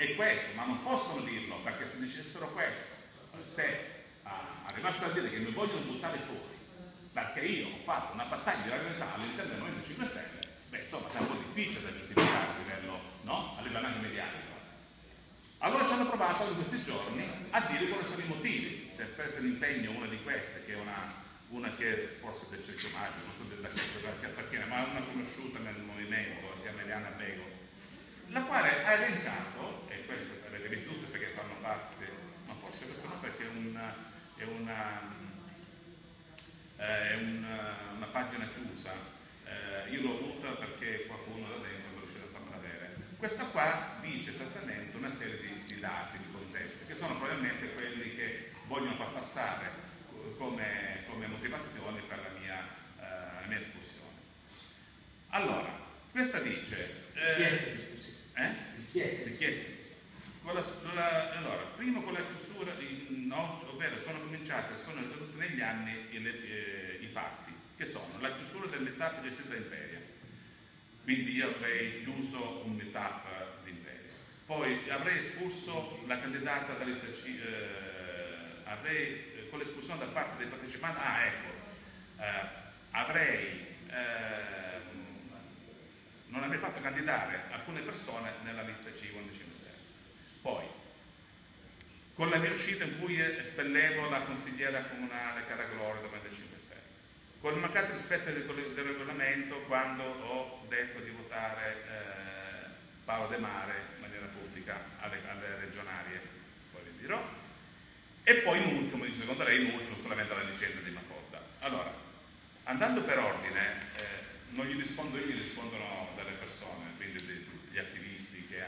è questo, ma non possono dirlo perché se dicessero questo, se ah, arrivassero a dire che mi vogliono buttare fuori perché io ho fatto una battaglia di realtà all'interno del Movimento 5 Stelle, beh insomma è un po' difficile da giustificare a livello, no? a livello anche mediatico. Allora ci hanno provato in questi giorni a dire quali sono i motivi, si è preso l'impegno una di queste, che è una, una che forse del cerchio magico, non so da che appartiene, ma è una conosciuta nel movimento, si chiama Eliana Bego, la quale ha elencato, e questo avete visto tutte perché fanno parte, ma forse questo no perché è una, è una, eh, è una, una pagina chiusa, eh, io l'ho avuta perché qualcuno da dentro non riuscito a farmela avere. Questa qua dice esattamente una serie di, di dati, di contesti, che sono probabilmente quelli che vogliono far passare come, come motivazione per la mia, eh, la mia espulsione. Allora, questa dice... Eh, eh? Richieste. Richieste. La, la, allora, primo con la chiusura, no, ovvero sono cominciate, sono interrotte negli anni i, eh, i, fatti, che sono la chiusura dell'etapa gestita da Imperia, quindi io avrei chiuso un'etapa di Imperia, poi avrei espulso la candidata da lista C, eh, avrei, eh, con l'espulsione da parte dei partecipanti, ah ecco, eh, eh, avrei fatto candidare alcune persone nella lista C quando ci Poi, con la mia uscita in cui espellevo la consigliera comunale Cara Gloria al 5 Stelle, con il mancato rispetto del, del, regolamento quando ho detto di votare eh, Paolo De Mare in maniera pubblica alle, alle regionarie, poi vi dirò, e poi in ultimo, in secondo lei, in ultimo solamente la vicenda di Mafodda. Allora, andando per ordine, eh, non gli rispondo io, gli rispondono delle persone, quindi gli attivisti che